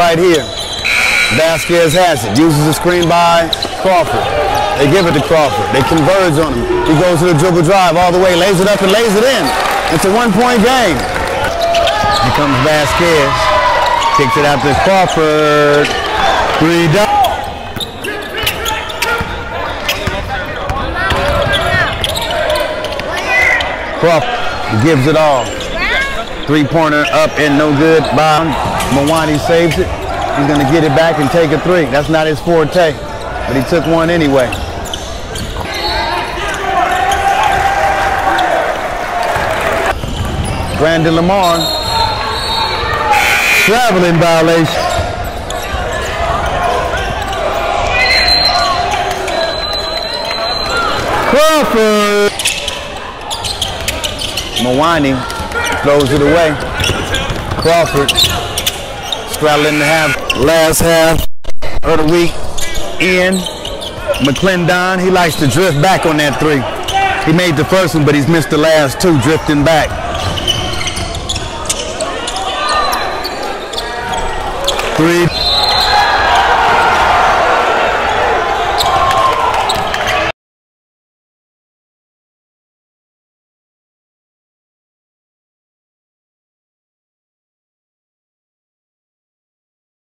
right here. Vasquez has it. Uses the screen by Crawford. They give it to Crawford. They converge on him. He goes to the dribble drive all the way, lays it up and lays it in. It's a one-point game. Here comes Vasquez. Kicks it out to Crawford. Three down. Crawford gives it all. Three-pointer up and no good. By Mawani saves it. He's going to get it back and take a three. That's not his forte, but he took one anyway. Brandon Lamar. Traveling violation. Crawford. Mawani throws it away. Crawford straddling the half, last half of the week in. McClendon, he likes to drift back on that three. He made the first one, but he's missed the last two, drifting back. Three.